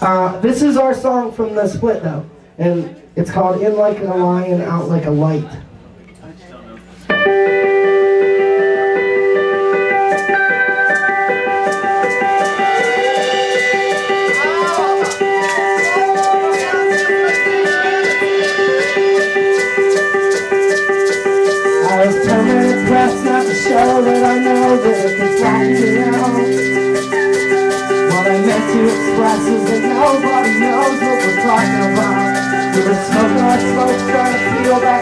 Uh, this is our song from the split, though, and it's called In Like a Lion, Out Like a Light. to express is that nobody knows what we're talking about. With a smoke on smoke, trying to peel back